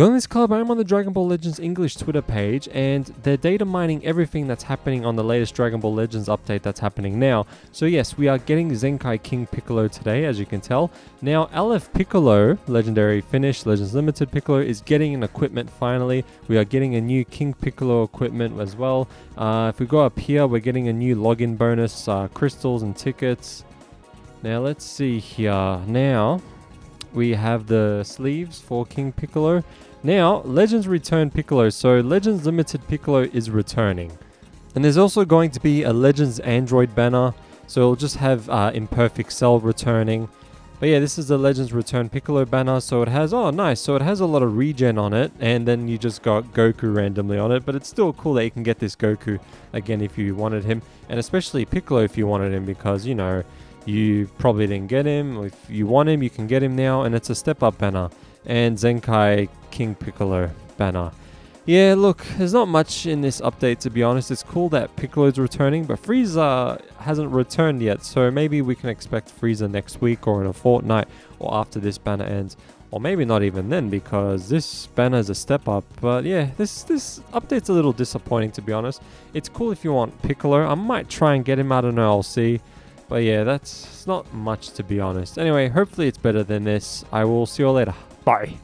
On this club, I'm on the Dragon Ball Legends English Twitter page, and they're data mining everything that's happening on the latest Dragon Ball Legends update that's happening now. So yes, we are getting Zenkai King Piccolo today, as you can tell. Now, LF Piccolo, Legendary Finish, Legends Limited Piccolo, is getting an equipment finally. We are getting a new King Piccolo equipment as well. Uh, if we go up here, we're getting a new login bonus, uh, crystals and tickets. Now, let's see here. Now, we have the sleeves for King Piccolo. Now, Legends Return Piccolo. So, Legends Limited Piccolo is returning. And there's also going to be a Legends Android banner. So, it'll just have uh, Imperfect Cell returning. But yeah, this is the Legends Return Piccolo banner. So, it has, oh, nice. So, it has a lot of regen on it. And then you just got Goku randomly on it. But it's still cool that you can get this Goku again if you wanted him. And especially Piccolo if you wanted him because, you know, you probably didn't get him. If you want him, you can get him now, and it's a step up banner. And Zenkai King Piccolo banner. Yeah, look, there's not much in this update to be honest. It's cool that Piccolo's returning, but Frieza hasn't returned yet, so maybe we can expect Frieza next week or in a fortnight or after this banner ends. Or maybe not even then because this banner is a step up. But yeah, this this update's a little disappointing to be honest. It's cool if you want Piccolo. I might try and get him, don't know, I'll see. But yeah, that's not much to be honest. Anyway, hopefully it's better than this. I will see you all later. Bye.